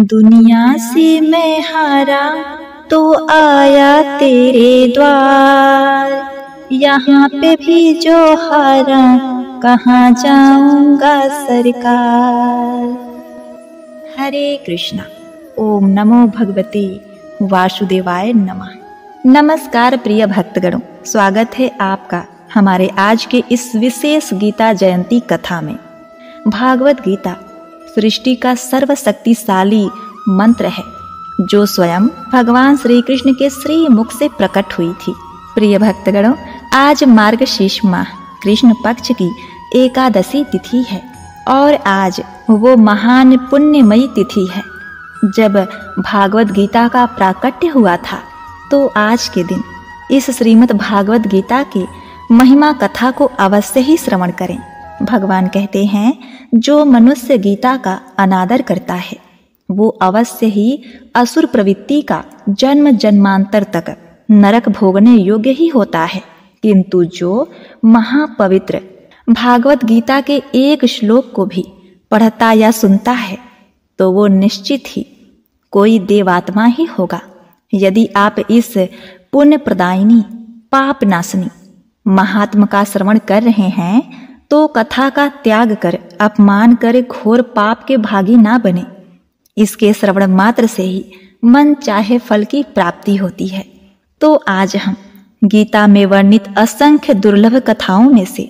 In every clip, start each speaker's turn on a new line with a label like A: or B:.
A: दुनिया से मैं हारा तो आया तेरे द्वार। यहाँ पे भी जो हारा, कहाँ जाऊँगा सरकार? हरे कृष्णा, ओम नमो भगवते, वासुदेवाय नमः। नमस्कार प्रिय भक्तगणों, स्वागत है आपका हमारे आज के इस विशेष गीता जयंती कथा में। भागवत गीता सृष्टि का सर्वशक्तिशाली मंत्र है, जो स्वयं भगवान श्री कृष्ण के श्री मुख से प्रकट हुई थी। प्रिय भक्तगणों, आज मार्गशीर्ष माह, कृष्ण पक्ष की एकादशी तिथि है, और आज वो महान पुण्यमयी तिथि है। जब भागवत गीता का प्राकट्य हुआ था तो आज के दिन इस श्रीमद् भागवत गीता के महिमा कथा को अवश्य ही श्रवण करें। भगवान कहते हैं, जो मनुष्य गीता का अनादर करता है, वो अवश्य ही असुर प्रवृत्ति का जन्म जन्मांतर तक नरक भोगने योग्य ही होता है। किंतु जो महापवित्र भागवत गीता के एक श्लोक को भी पढ़ता या सुनता है तो वो निश्चित ही कोई देवात्मा ही होगा। यदि आप इस पुण्य प्रदायिनी पाप नाशनी महात्मा का श्रवण कर रहे हैं तो कथा का त्याग कर, अपमान कर, घोर पाप के भागी ना बने। इसके श्रवण मात्र से ही मन चाहे फल की प्राप्ति होती है। तो आज हम गीता में वर्णित असंख्य दुर्लभ कथाओं में से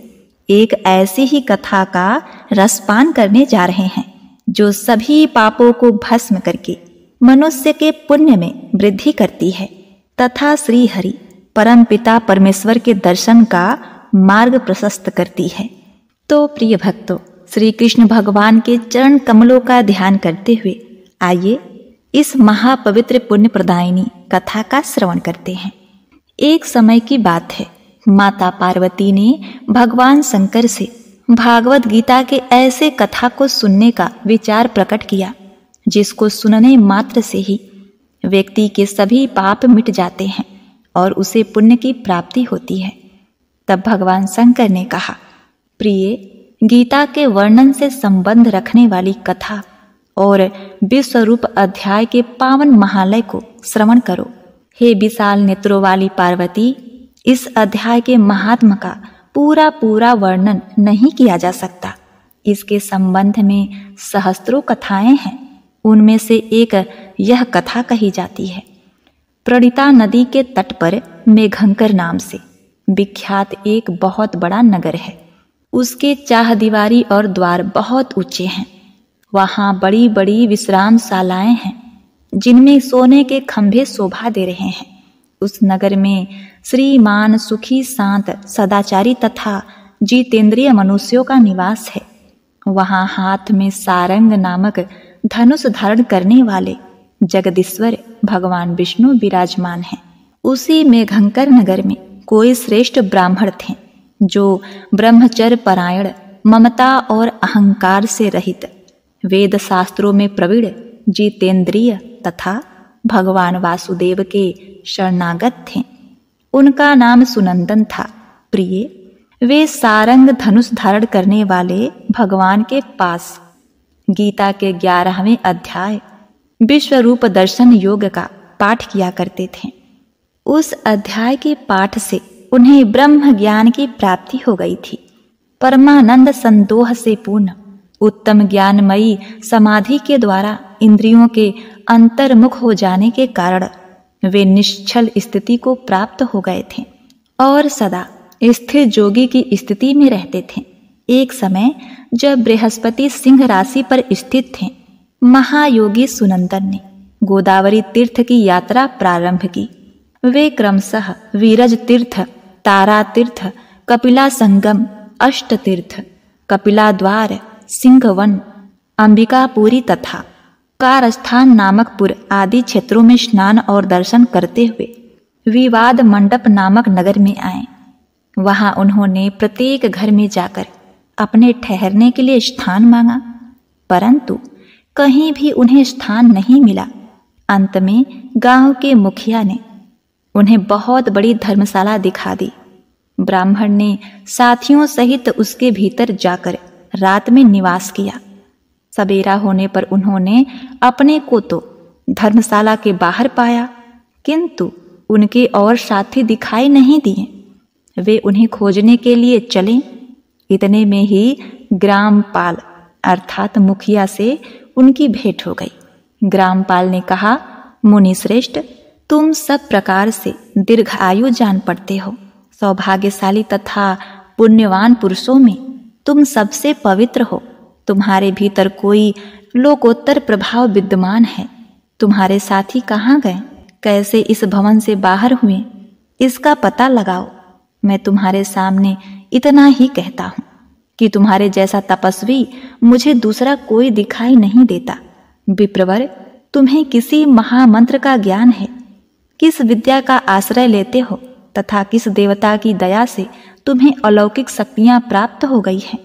A: एक ऐसी ही कथा का रसपान करने जा रहे हैं, जो सभी पापों को भस्म करके, मनुष्य के पुण्य में वृद्धि करती है। तथा श्री हरि परम पिता परमेश्वर के दर्शन का मार्ग प्रशस्त करती है। तो प्रिय भक्तों श्री कृष्ण भगवान के चरण कमलों का ध्यान करते हुए आइए इस महापवित्र पुण्य प्रदायिनी कथा का श्रवण करते हैं। एक समय की बात है। माता पार्वती ने भगवान शंकर से भागवत गीता के ऐसे कथा को सुनने का विचार प्रकट किया, जिसको सुनने मात्र से ही व्यक्ति के सभी पाप मिट जाते हैं और उसे पुण्य की प्राप्ति होती है। तब भगवान शंकर ने कहा प्रिय, गीता के वर्णन से संबंध रखने वाली कथा और विश्वरूप अध्याय के पावन महालय को श्रवण करो। हे विशाल नेत्रों वाली पार्वती, इस अध्याय के महात्म का पूरा पूरा वर्णन नहीं किया जा सकता। इसके संबंध में सहस्त्रों कथाएँ हैं। उनमें से एक यह कथा कही जाती है। प्रणिता नदी के तट पर मेघंकर नाम से विख्यात एक बहुत बड़ा नगर है। उसके चाह दीवारी और द्वार बहुत ऊँचे हैं। वहाँ बड़ी बड़ी विश्राम शालाएँ हैं, जिनमें सोने के खंभे शोभा दे रहे हैं। उस नगर में श्रीमान सुखी शांत सदाचारी तथा जितेंद्रिय मनुष्यों का निवास है। वहाँ हाथ में सारंग नामक धनुष धारण करने वाले जगदीश्वर भगवान विष्णु विराजमान हैं। उसी मेघंकर नगर में कोई श्रेष्ठ ब्राह्मण थे। जो ब्रह्मचर्य परायण, ममता और अहंकार से रहित वेद शास्त्रों में प्रवीण, जितेंद्रिय तथा भगवान वासुदेव के शरणागत थे उनका नाम सुनंदन था। प्रिय, वे सारंग धनुष धारण करने वाले भगवान के पास। गीता के ग्यारहवें अध्याय विश्व रूप दर्शन योग का पाठ किया करते थे। उस अध्याय के पाठ से उन्हें ब्रह्म ज्ञान की प्राप्ति हो गई थी। परमानंद संदोह से पूर्ण, उत्तम ज्ञानमयी समाधि के द्वारा इंद्रियों के अंतर्मुख हो जाने के कारण वे निश्चल स्थिति को प्राप्त हो गए थे और सदा स्थिर जोगी की स्थिति में रहते थे। एक समय जब बृहस्पति सिंह राशि पर स्थित थे, महायोगी सुनंदन ने गोदावरी तीर्थ की यात्रा प्रारंभ की। वे क्रमशः वीरज तीर्थ तारा तीर्थ कपिला संगम अष्ट तीर्थ कपिला द्वार सिंहवन, अंबिकापुरी तथा कारस्थान नामकपुर आदि क्षेत्रों में स्नान और दर्शन करते हुए विवाद मंडप नामक नगर में आए। वहाँ उन्होंने प्रत्येक घर में जाकर अपने ठहरने के लिए स्थान मांगा, परंतु कहीं भी उन्हें स्थान नहीं मिला। अंत में गाँव के मुखिया ने उन्हें बहुत बड़ी धर्मशाला दिखा दी। ब्राह्मण ने साथियों सहित उसके भीतर जाकर रात में निवास किया। सवेरा होने पर उन्होंने अपने को तो धर्मशाला के बाहर पाया, किंतु उनके और साथी दिखाई नहीं दिए। वे उन्हें खोजने के लिए चले। इतने में ही ग्रामपाल, अर्थात मुखिया से उनकी भेंट हो गई। ग्रामपाल ने कहा मुनि श्रेष्ठ तुम सब प्रकार से दीर्घ आयु जान पड़ते हो। सौभाग्यशाली तथा पुण्यवान पुरुषों में तुम सबसे पवित्र हो। तुम्हारे भीतर कोई लोकोत्तर प्रभाव विद्यमान है। तुम्हारे साथी कहाँ गए? कैसे इस भवन से बाहर हुए? इसका पता लगाओ। मैं तुम्हारे सामने इतना ही कहता हूँ कि तुम्हारे जैसा तपस्वी मुझे दूसरा कोई दिखाई नहीं देता। विप्रवर, तुम्हें किसी महामंत्र का ज्ञान है। किस विद्या का आश्रय लेते हो तथा किस देवता की दया से तुम्हें अलौकिक शक्तियाँ प्राप्त हो गई हैं?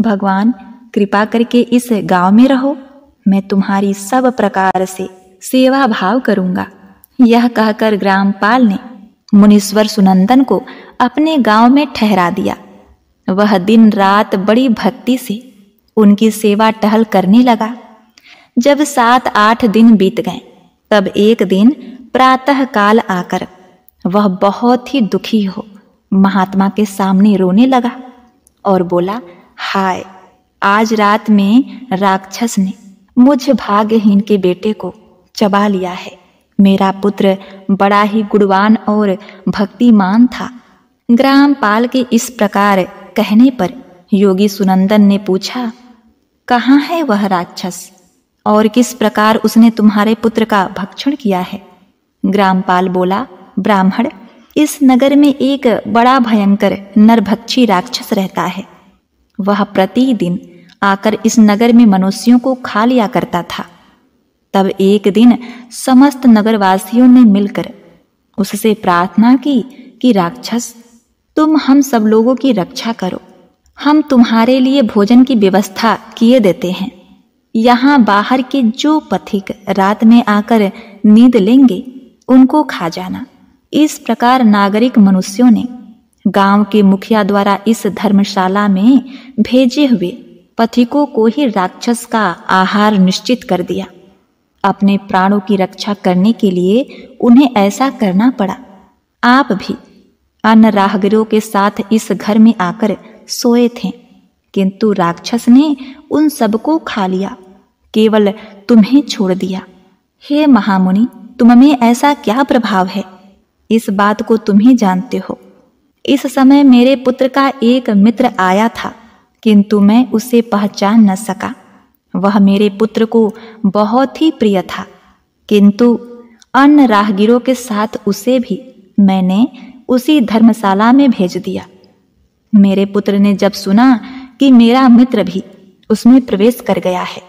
A: भगवान, कृपा करके इस गाँव में रहो। मैं तुम्हारी सब प्रकार से सेवा भाव करूँगा। यह कहकर ग्रामपाल ने मुनीश्वर सुनंदन को अपने गाँव में ठहरा दिया। वह दिन रात बड़ी भक्ति से उनकी सेवा टहल करने लगा। जब सात आठ दिन बीत गए, तब एक दिन प्रातः काल आकर वह बहुत ही दुखी हो, महात्मा के सामने रोने लगा और बोला, हाय, आज रात में राक्षस ने मुझ भाग्यहीन के बेटे को चबा लिया है। मेरा पुत्र बड़ा ही गुणवान और भक्तिमान था। ग्रामपाल के इस प्रकार कहने पर योगी सुनंदन ने पूछा, कहाँ है वह राक्षस? और किस प्रकार उसने तुम्हारे पुत्र का भक्षण किया है? ग्रामपाल बोला, ब्राह्मण, इस नगर में एक बड़ा भयंकर नरभक्षी राक्षस रहता है। वह प्रतिदिन आकर इस नगर में मनुष्यों को खा लिया करता था। तब एक दिन समस्त नगरवासियों ने मिलकर उससे प्रार्थना की कि, राक्षस, तुम हम सब लोगों की रक्षा करो। हम तुम्हारे लिए भोजन की व्यवस्था किए देते हैं। यहाँ बाहर के जो पथिक रात में आकर नींद लेंगे उनको खा जाना। इस प्रकार नागरिक मनुष्यों ने गाँव के मुखिया द्वारा इस धर्मशाला में भेजे हुए पथिकों को ही राक्षस का आहार निश्चित कर दिया। अपने प्राणों की रक्षा करने के लिए उन्हें ऐसा करना पड़ा। आप भी अन्य राहगीरों के साथ इस घर में आकर सोए थे, किंतु राक्षस ने उन सबको खा लिया, केवल तुम्हें छोड़ दिया। हे महामुनि तुम में ऐसा क्या प्रभाव है? इस बात को तुम ही जानते हो। इस समय मेरे पुत्र का एक मित्र आया था, किंतु मैं उसे पहचान न सका। वह मेरे पुत्र को बहुत ही प्रिय था, किंतु अन्य राहगीरों के साथ उसे भी मैंने उसी धर्मशाला में भेज दिया। मेरे पुत्र ने जब सुना कि मेरा मित्र भी उसमें प्रवेश कर गया है,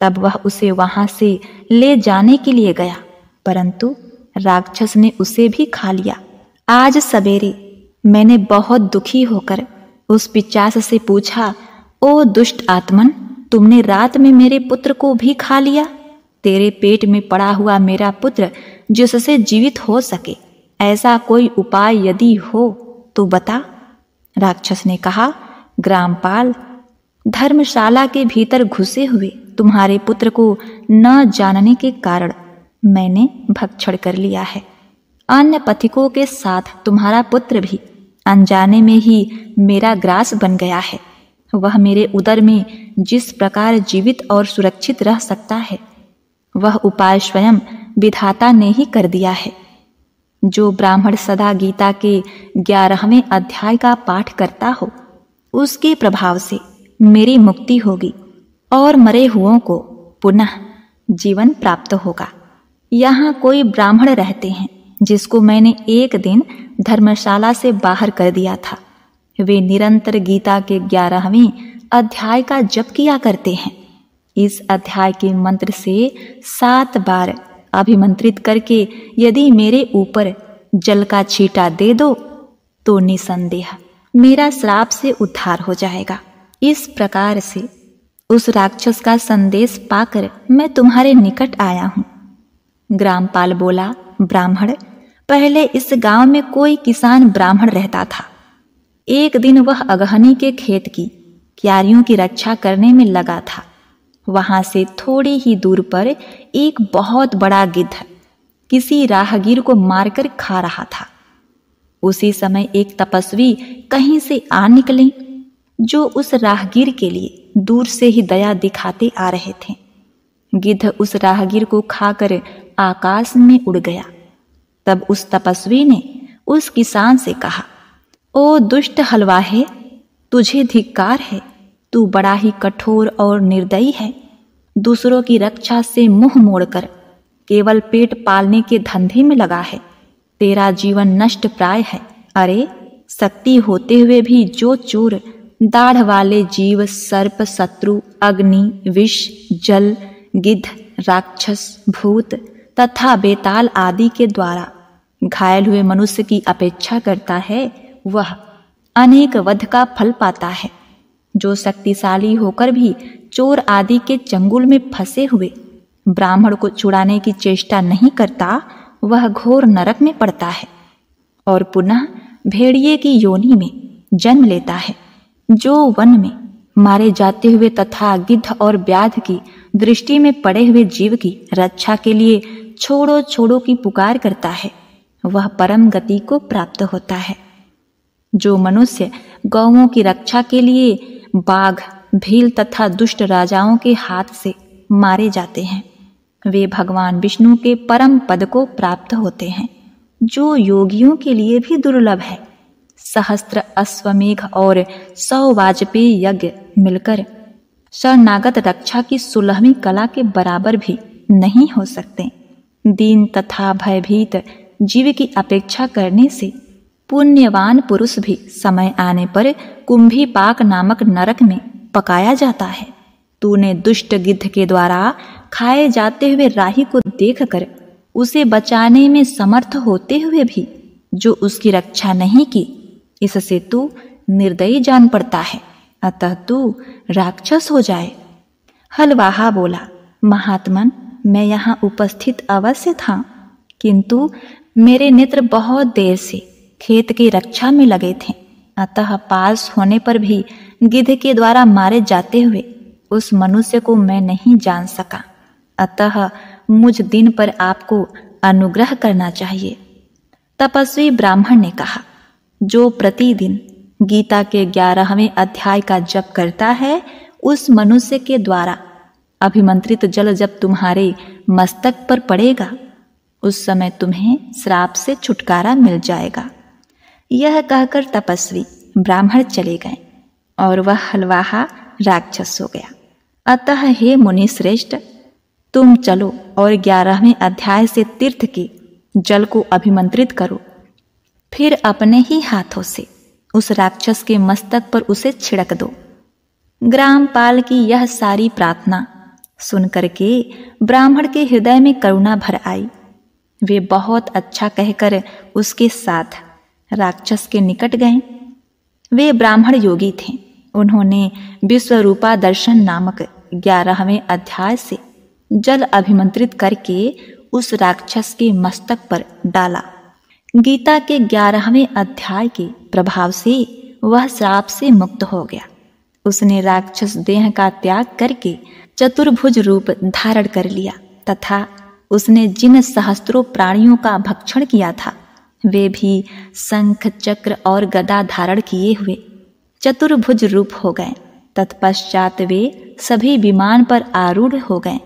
A: तब वह उसे वहाँ से ले जाने के लिए गया। परंतु राक्षस ने उसे भी खा लिया। आज सवेरे मैंने बहुत दुखी होकर उस पिचास से पूछा, ओ दुष्ट आत्मन, तुमने रात में मेरे पुत्र को भी खा लिया? तेरे पेट में पड़ा हुआ मेरा पुत्र जिससे जीवित हो सके, ऐसा कोई उपाय यदि हो तो बता। राक्षस ने कहा, ग्रामपाल, धर्मशाला के भीतर घुसे हुए तुम्हारे पुत्र को न जानने के कारण मैंने भक्षण कर लिया है। अन्य पथिकों के साथ तुम्हारा पुत्र भी अनजाने में ही मेरा ग्रास बन गया है। वह मेरे उदर में जिस प्रकार जीवित और सुरक्षित रह सकता है, वह उपाय स्वयं विधाता ने ही कर दिया है। जो ब्राह्मण सदा गीता के ग्यारहवें अध्याय का पाठ करता हो, उसके प्रभाव से मेरी मुक्ति होगी और मरे हुओं को पुनः जीवन प्राप्त होगा। यहाँ कोई ब्राह्मण रहते हैं, जिसको मैंने एक दिन धर्मशाला से बाहर कर दिया था। वे निरंतर गीता के ग्यारहवें अध्याय का जप किया करते हैं। इस अध्याय के मंत्र से सात बार अभिमंत्रित करके यदि मेरे ऊपर जल का छीटा दे दो तो निसंदेह मेरा श्राप से उद्धार हो जाएगा। इस प्रकार से उस राक्षस का संदेश पाकर मैं तुम्हारे निकट आया हूँ। ग्रामपाल बोला, ब्राह्मण, पहले इस गाँव में कोई किसान ब्राह्मण रहता था। एक दिन वह अगहनी के खेत की क्यारियों की रक्षा करने में लगा था। वहाँ से थोड़ी ही दूर पर एक बहुत बड़ा गिद्ध किसी राहगीर को मारकर खा रहा था। उसी समय एक तपस्वी कहीं से आ निकले, जो उस राहगीर के लिए दूर से ही दया दिखाते आ रहे थे। गिद्ध उस राहगीर को खाकर आकाश में उड़ गया। तब उस तपस्वी ने उस किसान से कहा, ओ दुष्ट हलवाहे, तुझे धिक्कार है। तू बड़ा ही कठोर और निर्दयी है। दूसरों की रक्षा से मुँह मोड़कर केवल पेट पालने के धंधे में लगा है। तेरा जीवन नष्ट प्राय है। अरे शक्ति होते हुए भी जो चोर दाढ़ वाले जीव, सर्प, शत्रु, अग्नि, विष, जल, गिद्ध, राक्षस, भूत तथा बेताल आदि के द्वारा घायल हुए मनुष्य की अपेक्षा करता है, वह अनेक वध का फल पाता है। जो शक्तिशाली होकर भी चोर आदि के चंगुल में फंसे हुए ब्राह्मण को छुड़ाने की चेष्टा नहीं करता, वह घोर नरक में पड़ता है और पुनः भेड़िए की योनि में जन्म लेता है, जो वन में मारे जाते हुए तथा गिद्ध और व्याध की दृष्टि में पड़े हुए जीव की रक्षा के लिए छोड़ो छोड़ो की पुकार करता है, वह परम गति को प्राप्त होता है। जो मनुष्य गौओं की रक्षा के लिए बाघ, भील तथा दुष्ट राजाओं के हाथ से मारे जाते हैं, वे भगवान विष्णु के परम पद को प्राप्त होते हैं, जो योगियों के लिए भी दुर्लभ है। सहस्त्र अश्वमेघ और सौ वाजपेयी यज्ञ मिलकर शरणागत रक्षा की सुलहवीं कला के बराबर भी नहीं हो सकते। दीन तथा भयभीत जीव की अपेक्षा करने से पुण्यवान पुरुष भी समय आने पर कुंभी पाक नामक नरक में पकाया जाता है। तूने दुष्ट गिद्ध के द्वारा खाए जाते हुए राही को देखकर उसे बचाने में समर्थ होते हुए भी जो उसकी रक्षा नहीं की, इससे तू निर्दयी जान पड़ता है। अतः तू राक्षस हो जाए। हलवाहा बोला, महात्मन मैं यहाँ उपस्थित अवश्य था, किंतु मेरे नेत्र बहुत देर से खेत की रक्षा में लगे थे। अतः पास होने पर भी गिद्ध के द्वारा मारे जाते हुए उस मनुष्य को मैं नहीं जान सका। अतः मुझ दिन पर आपको अनुग्रह करना चाहिए। तपस्वी ब्राह्मण ने कहा, जो प्रतिदिन गीता के ग्यारहवें अध्याय का जप करता है, उस मनुष्य के द्वारा अभिमंत्रित जल जब तुम्हारे मस्तक पर पड़ेगा, उस समय तुम्हें श्राप से छुटकारा मिल जाएगा। यह कहकर तपस्वी ब्राह्मण चले गए और वह हलवाहा राक्षस हो गया। अतः हे मुनि श्रेष्ठ, तुम चलो और ग्यारहवें अध्याय से तीर्थ के जल को अभिमंत्रित करो। फिर अपने ही हाथों से उस राक्षस के मस्तक पर उसे छिड़क दो। ग्रामपाल की यह सारी प्रार्थना सुनकर के ब्राह्मण के हृदय में करुणा भर आई। वे बहुत अच्छा कहकर उसके साथ राक्षस के निकट गए। वे ब्राह्मण योगी थे। उन्होंने विश्वरूपा दर्शन नामक ग्यारहवें अध्याय से जल अभिमंत्रित करके उस राक्षस के मस्तक पर डाला। गीता के ग्यारहवें अध्याय के प्रभाव से वह श्राप से मुक्त हो गया। उसने राक्षस देह का त्याग करके चतुर्भुज रूप धारण कर लिया, तथा उसने जिन सहस्त्रों प्राणियों का भक्षण किया था, वे भी शंख, चक्र और गदा धारण किए हुए चतुर्भुज रूप हो गए। तत्पश्चात वे सभी विमान पर आरूढ़ हो गए।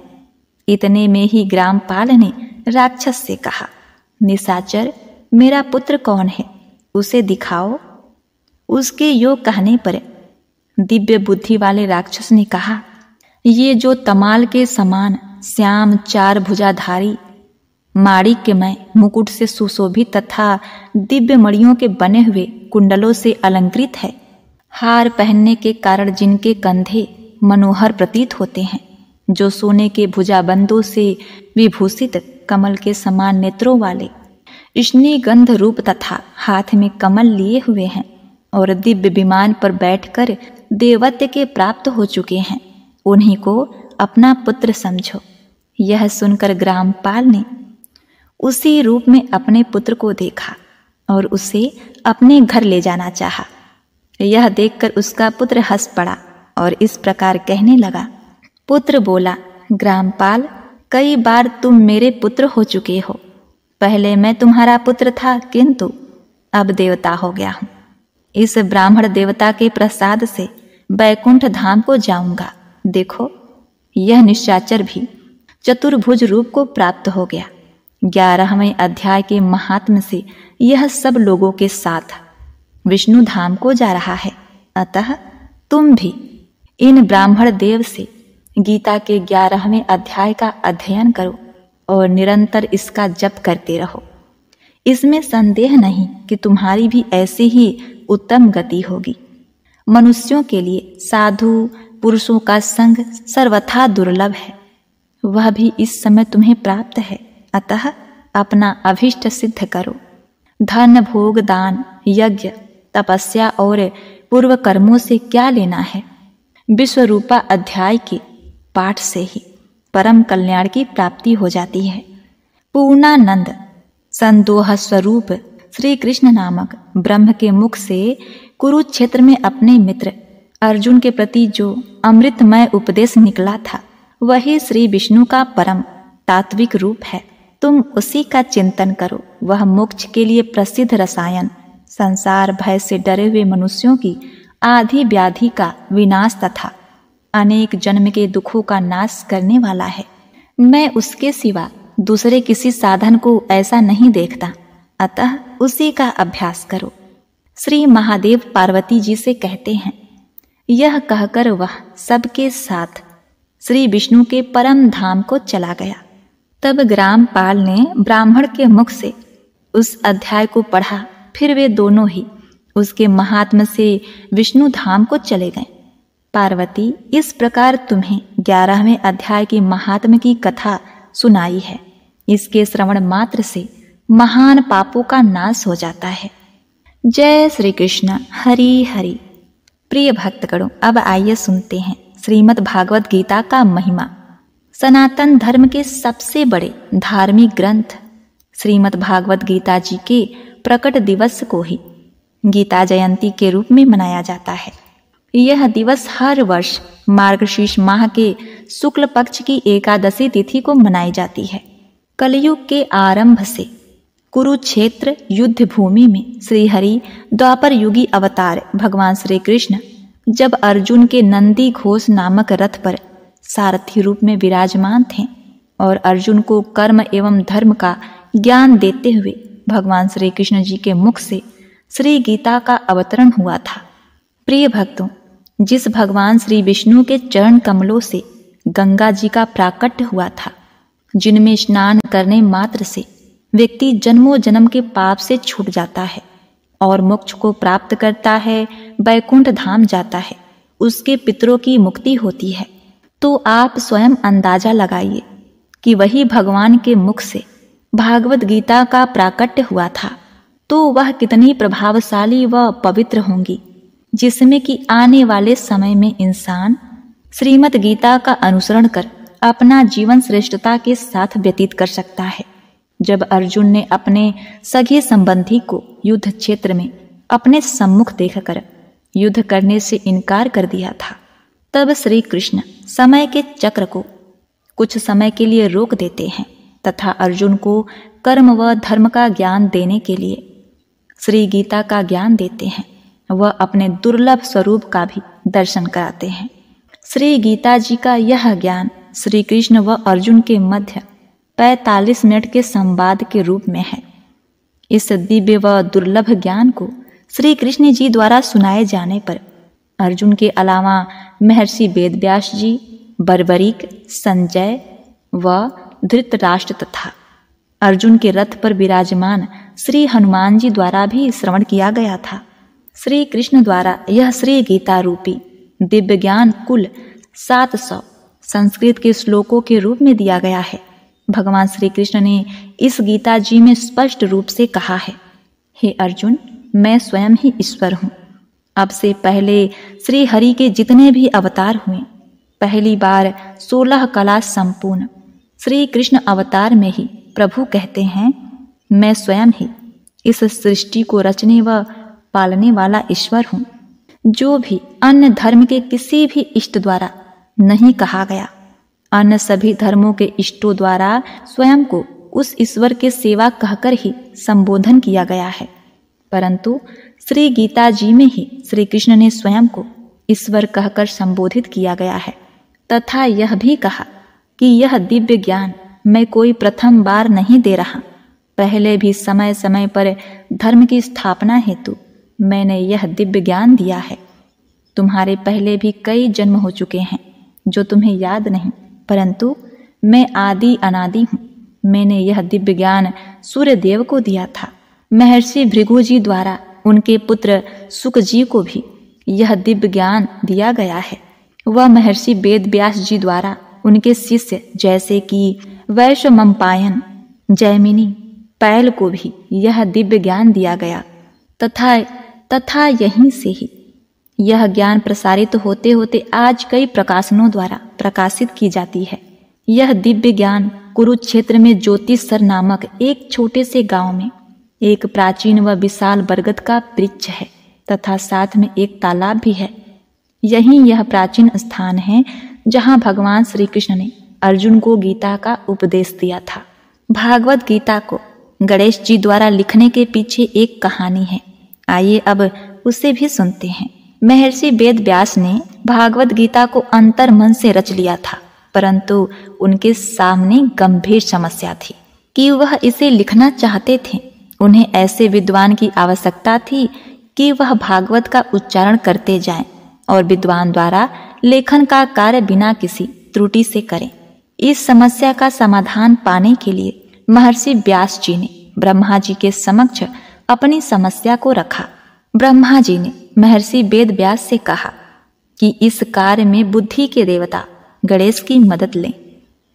A: इतने में ही ग्रामपाल ने राक्षस से कहा, निशाचर, मेरा पुत्र कौन है? उसे दिखाओ। उसके योग कहने पर दिव्य बुद्धि वाले राक्षस ने कहा, ये जो तमाल के समान श्याम चार भुजाधारी माणिक्यमय मुकुट से सुशोभित तथा दिव्य मणियों के बने हुए कुंडलों से अलंकृत है, हार पहनने के कारण जिनके कंधे मनोहर प्रतीत होते हैं, जो सोने के भुजाबंदों से विभूषित कमल के समान नेत्रों वाले गंध रूप तथा हाथ में कमल लिए हुए हैं। और दिव्य विमान पर बैठकर देवत्व के प्राप्त हो चुके हैं। उन्हीं को अपना पुत्र समझो। यह सुनकर ग्रामपाल ने उसी रूप में अपने पुत्र को देखा और उसे अपने घर ले जाना चाहा। यह देखकर उसका पुत्र हंस पड़ा और इस प्रकार कहने लगा, पुत्र बोला, ग्रामपाल, कई बार तुम मेरे पुत्र हो चुके हो। पहले मैं तुम्हारा पुत्र था, किंतु अब देवता हो गया हूँ। इस ब्राह्मण देवता के प्रसाद से बैकुंठ धाम को जाऊँगा। देखो, यह निश्चाचर भी चतुर्भुज रूप को प्राप्त हो गया। ग्यारहवें अध्याय के महात्म से यह सब लोगों के साथ विष्णु धाम को जा रहा है। अतः तुम भी इन ब्राह्मण देव से गीता के ग्यारहवें अध्याय का अध्ययन करो और निरंतर इसका जप करते रहो। इसमें संदेह नहीं कि तुम्हारी भी ऐसी ही उत्तम गति होगी। मनुष्यों के लिए साधु, पुरुषों का संग सर्वथा दुर्लभ है। वह भी इस समय तुम्हें प्राप्त है। अतः अपना अभिष्ट सिद्ध करो। धन, भोग, दान, यज्ञ, तपस्या और पूर्व कर्मों से क्या लेना है? विश्वरूपा अध्याय के पाठ से ही परम कल्याण की प्राप्ति हो जाती है। पूर्णानंद संदोह स्वरूप श्री कृष्ण नामक ब्रह्म के मुख से कुरुक्षेत्र में अपने मित्र अर्जुन के प्रति जो अमृतमय उपदेश निकला था, वही श्री विष्णु का परम तात्विक रूप है। तुम उसी का चिंतन करो। वह मोक्ष के लिए प्रसिद्ध रसायन, संसार भय से डरे हुए मनुष्यों की आधी व्याधि का विनाश तथा अनेक जन्म के दुखों का नाश करने वाला है। मैं उसके सिवा दूसरे किसी साधन को ऐसा नहीं देखता। अतः उसी का अभ्यास करो। श्री महादेव पार्वती जी से कहते हैं, यह कहकर वह सबके साथ श्री विष्णु के परम धाम को चला गया। तब ग्रामपाल ने ब्राह्मण के मुख से उस अध्याय को पढ़ा, फिर वे दोनों ही उसके महात्म से विष्णु धाम को चले गए। पार्वती, इस प्रकार तुम्हें ग्यारहवें अध्याय के महात्म की कथा सुनाई है। इसके श्रवण मात्र से महान पापों का नाश हो जाता है। जय श्री कृष्ण हरि हरि। प्रिय भक्तगणों, अब आइए सुनते हैं श्रीमद् भागवत गीता का महिमा। सनातन धर्म के सबसे बड़े धार्मिक ग्रंथ श्रीमद् भागवत गीता जी के प्रकट दिवस को ही गीता जयंती के रूप में मनाया जाता है। यह दिवस हर वर्ष मार्गशीर्ष माह के शुक्ल पक्ष की एकादशी तिथि को मनाई जाती है। कलयुग के आरंभ से कुरुक्षेत्र युद्ध भूमि में श्रीहरि द्वापर युगी अवतार भगवान श्री कृष्ण जब अर्जुन के नंदी घोष नामक रथ पर सारथी रूप में विराजमान थे और अर्जुन को कर्म एवं धर्म का ज्ञान देते हुए भगवान श्री कृष्ण जी के मुख से श्री गीता का अवतरण हुआ था। प्रिय भक्तों, जिस भगवान श्री विष्णु के चरण कमलों से गंगा जी का प्राकट्य हुआ था जिनमें स्नान करने मात्र से व्यक्ति जन्मों जन्म के पाप से छूट जाता है और मोक्ष को प्राप्त करता है, बैकुंठ धाम जाता है, उसके पितरों की मुक्ति होती है। तो आप स्वयं अंदाज़ा लगाइए कि वही भगवान के मुख से भागवत गीता का प्राकट्य हुआ था। तो वह कितनी प्रभावशाली व पवित्र होंगी, जिसमें कि आने वाले समय में इंसान श्रीमद गीता का अनुसरण कर अपना जीवन श्रेष्ठता के साथ व्यतीत कर सकता है। जब अर्जुन ने अपने सगे संबंधी को युद्ध क्षेत्र में अपने सम्मुख देखकर युद्ध करने से इनकार कर दिया था, तब श्री कृष्ण समय के चक्र को कुछ समय के लिए रोक देते हैं तथा अर्जुन को कर्म व धर्म का ज्ञान देने के लिए, श्री गीता का ज्ञान देते हैं। वह अपने दुर्लभ स्वरूप का भी दर्शन कराते हैं। श्री गीता जी का यह ज्ञान श्री कृष्ण व अर्जुन के मध्य पैतालीस मिनट के संवाद के रूप में है। इस दिव्य व दुर्लभ ज्ञान को श्री कृष्ण जी द्वारा सुनाए जाने पर अर्जुन के अलावा महर्षि वेदव्यास जी, बर्बरिक, संजय व धृतराष्ट्र तथा अर्जुन के रथ पर विराजमान श्री हनुमान जी द्वारा भी श्रवण किया गया था। श्री कृष्ण द्वारा यह श्री गीता रूपी दिव्य ज्ञान कुल सात सौ संस्कृत के श्लोकों के रूप में दिया गया है। भगवान श्री कृष्ण ने इस गीता जी में स्पष्ट रूप से कहा है, हे अर्जुन, मैं स्वयं ही ईश्वर हूँ। अब से पहले श्री हरि के जितने भी अवतार हुए, पहली बार सोलह कला संपूर्ण श्री कृष्ण अवतार में ही प्रभु कहते हैं, मैं स्वयं ही इस सृष्टि को रचने व पालने वाला ईश्वर हूँ। जो भी अन्य धर्म के किसी भी इष्ट द्वारा नहीं कहा गया। अन्य सभी धर्मों के इष्टों द्वारा स्वयं को उस ईश्वर के सेवा कहकर ही संबोधन किया गया है। परंतु श्री गीता जी में ही श्री कृष्ण ने स्वयं को ईश्वर कहकर संबोधित किया गया है। तथा यह भी कहा कि यह दिव्य ज्ञान मैं कोई प्रथम बार नहीं दे रहा। पहले भी समय समय पर धर्म की स्थापना हेतु मैंने यह दिव्य ज्ञान दिया है। तुम्हारे पहले भी कई जन्म हो चुके हैं। जो तुम्हें याद नहीं। परंतु मैं आदि अनादि हूँ। मैंने यह दिव्य ज्ञान सूर्य देव को दिया था। महर्षि भृगु जी द्वारा उनके पुत्र सुख जी को भी यह दिव्य ज्ञान दिया गया है। वह महर्षि वेद व्यास जी द्वारा उनके शिष्य जैसे कि वैश्व मम्पायन जैमिनी, पैल को भी यह दिव्य ज्ञान दिया गया। तथा तथा यहीं से ही यह ज्ञान प्रसारित होते होते आज कई प्रकाशनों द्वारा प्रकाशित की जाती है। यह दिव्य ज्ञान कुरुक्षेत्र में ज्योतिषर नामक एक छोटे से गाँव में, एक प्राचीन व विशाल बरगद का वृक्ष है तथा साथ में एक तालाब भी है। यही यह प्राचीन स्थान है जहाँ भगवान श्री कृष्ण ने अर्जुन को गीता का उपदेश दिया था। भागवत गीता को गणेश जी द्वारा लिखने के पीछे एक कहानी है। आइए अब उसे भी सुनते हैं। महर्षि वेद व्यास ने भागवत गीता को अंतर मन से रच लिया था, परंतु उनके सामने गंभीर समस्या थी कि वह इसे लिखना चाहते थे। उन्हें ऐसे विद्वान की आवश्यकता थी कि वह भागवत का उच्चारण करते जाएँ और विद्वान द्वारा लेखन का कार्य बिना किसी त्रुटि से करें। इस समस्या का समाधान पाने के लिए महर्षि व्यास जी ने ब्रह्मा जी के समक्ष अपनी समस्या को रखा। ब्रह्मा जी ने महर्षि वेद व्यास से कहा कि इस कार्य में बुद्धि के देवता गणेश की मदद लें।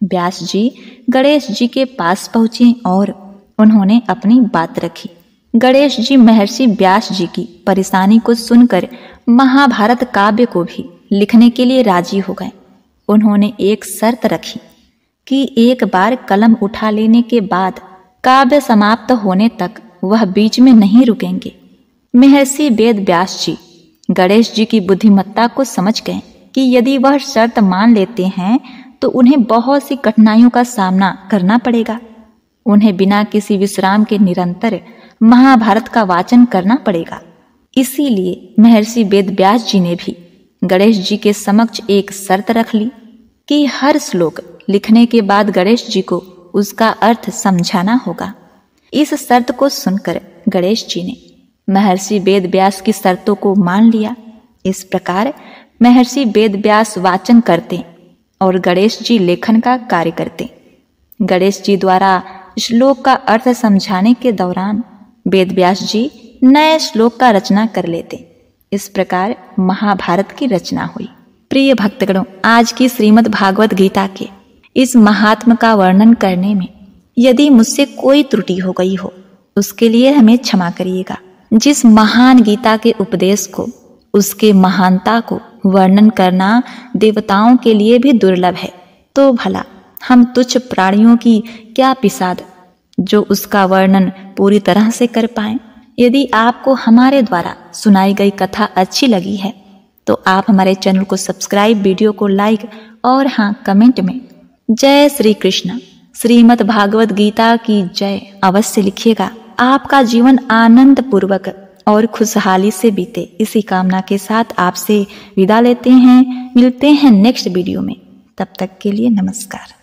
A: व्यास जी गणेश जी के पास पहुँचे और उन्होंने अपनी बात रखी। गणेश जी महर्षि व्यास जी की परेशानी को सुनकर महाभारत काव्य को भी लिखने के लिए राज़ी हो गए। उन्होंने एक शर्त रखी कि एक बार कलम उठा लेने के बाद काव्य समाप्त होने तक वह बीच में नहीं रुकेंगे। महर्षि वेद व्यास जी गणेश जी की बुद्धिमत्ता को समझ गए कि यदि वह शर्त मान लेते हैं तो उन्हें बहुत सी कठिनाइयों का सामना करना पड़ेगा। उन्हें बिना किसी विश्राम के निरंतर महाभारत का वाचन करना पड़ेगा। इसीलिए महर्षि वेद व्यास जी ने भी गणेश जी के समक्ष एक शर्त रख ली कि हर श्लोक लिखने के बाद गणेश जी को उसका अर्थ समझाना होगा। इस शर्त को सुनकर गणेश जी ने महर्षि वेद व्यास की शर्तों को मान लिया। इस प्रकार महर्षि वेद व्यास वाचन करते और गणेश जी लेखन का कार्य करते। गणेश जी द्वारा श्लोक का अर्थ समझाने के दौरान वेद व्यास जी नए श्लोक का रचना कर लेते। इस प्रकार महाभारत की रचना हुई। प्रिय भक्तगणों, आज की श्रीमद् भागवत गीता के इस महात्म का वर्णन करने में यदि मुझसे कोई त्रुटि हो गई हो, उसके लिए हमें क्षमा करिएगा। जिस महान गीता के उपदेश को, उसके महानता को वर्णन करना देवताओं के लिए भी दुर्लभ है। तो भला, हम तुच्छ प्राणियों की क्या पिसाद, जो उसका वर्णन पूरी तरह से कर पाए? यदि आपको हमारे द्वारा सुनाई गई कथा अच्छी लगी है तो आप हमारे चैनल को सब्सक्राइब, वीडियो को लाइक और हाँ कमेंट में जय श्री कृष्ण। श्रीमद् भागवत गीता की जय अवश्य लिखिएगा। आपका जीवन आनंद पूर्वक और खुशहाली से बीते। इसी कामना के साथ आपसे विदा लेते हैं। मिलते हैं नेक्स्ट वीडियो में। तब तक के लिए नमस्कार।